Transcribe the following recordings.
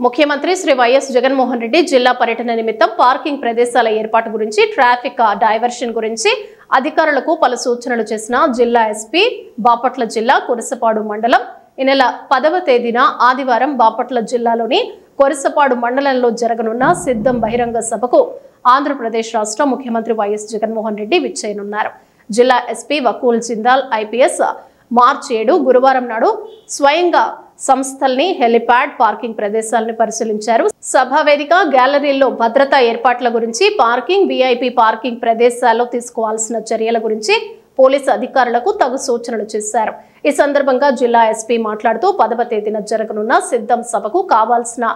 ముఖ్యమంత్రి శ్రీ వైఎస్ జగన్మోహన్ రెడ్డి జిల్లా పర్యటన నిమిత్తం పార్కింగ్ ప్రదేశాల ఏర్పాటు గురించి ట్రాఫిక్ డైవర్షన్ గురించి అధికారులకు పలు సూచనలు చేసిన జిల్లా ఎస్పీ బాపట్ల జిల్లా కురసపాడు మండలం. ఈ నెల పదవ తేదీన ఆదివారం బాపట్ల జిల్లాలోని కొరసపాడు మండలంలో జరగనున్న సిద్ధం బహిరంగ సభకు ఆంధ్రప్రదేశ్ రాష్ట్ర ముఖ్యమంత్రి వైఎస్ జగన్మోహన్ రెడ్డి విచ్చేయనున్నారు. జిల్లా ఎస్పీ వకూల్ జిందాల్ ఐపీఎస్ మార్చి ఏడు గురువారం నాడు స్వయంగా సంస్థల్ని హెలిప్యాడ్ పార్కింగ్ ప్రదేశాలను పరిశీలించారు. సభావేదిక గ్యాలరీల్లో భద్రతా ఏర్పాట్ల గురించి పార్కింగ్ వీఐపీ పార్కింగ్ ప్రదేశాల్లో తీసుకోవాల్సిన చర్యల గురించి పోలీసు అధికారులకు తగు సూచనలు చేశారు. ఈ సందర్భంగా జిల్లా ఎస్పీ మాట్లాడుతూ పదవ తేదీన జరగనున్న సిద్ధం సభకు కావాల్సిన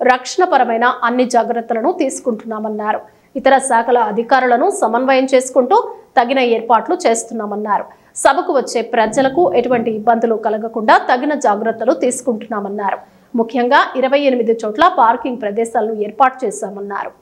రక్షణపరమైన అన్ని జాగ్రత్తలను తీసుకుంటున్నామన్నారు. ఇతర శాఖల అధికారులను సమన్వయం చేసుకుంటూ తగిన ఏర్పాట్లు చేస్తున్నామన్నారు. సభకు వచ్చే ప్రజలకు ఎటువంటి ఇబ్బందులు కలగకుండా తగిన జాగ్రత్తలు తీసుకుంటున్నామన్నారు. ముఖ్యంగా ఇరవై ఎనిమిది చోట్ల పార్కింగ్ ప్రదేశాలను ఏర్పాటు చేశామన్నారు.